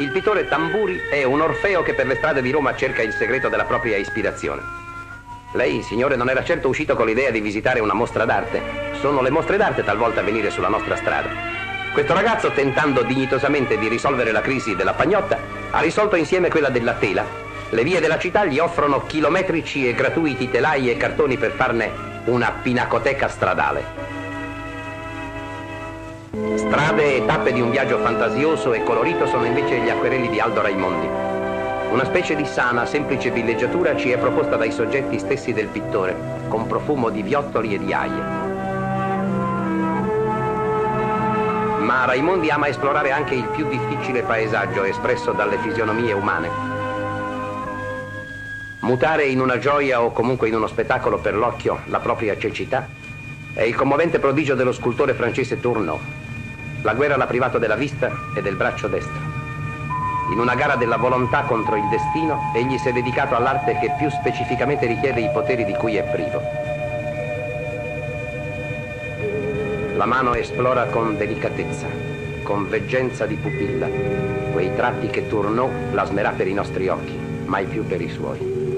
Il pittore Tamburi è un Orfeo che per le strade di Roma cerca il segreto della propria ispirazione. Lei, signore, non era certo uscito con l'idea di visitare una mostra d'arte. Sono le mostre d'arte talvolta a venire sulla nostra strada. Questo ragazzo, tentando dignitosamente di risolvere la crisi della pagnotta, ha risolto insieme quella della tela. Le vie della città gli offrono chilometrici e gratuiti telai e cartoni per farne una pinacoteca stradale. Strade e tappe di un viaggio fantasioso e colorito sono invece gli acquerelli di Aldo Raimondi. Una specie di sana, semplice villeggiatura ci è proposta dai soggetti stessi del pittore, con profumo di viottoli e di aie. Ma Raimondi ama esplorare anche il più difficile paesaggio espresso dalle fisionomie umane. Mutare in una gioia o comunque in uno spettacolo per l'occhio la propria cecità è il commovente prodigio dello scultore francese Tourneau. La guerra l'ha privato della vista e del braccio destro. In una gara della volontà contro il destino, egli si è dedicato all'arte che più specificamente richiede i poteri di cui è privo. La mano esplora con delicatezza, con veggenza di pupilla, quei tratti che Tourneau plasmerà per i nostri occhi, mai più per i suoi.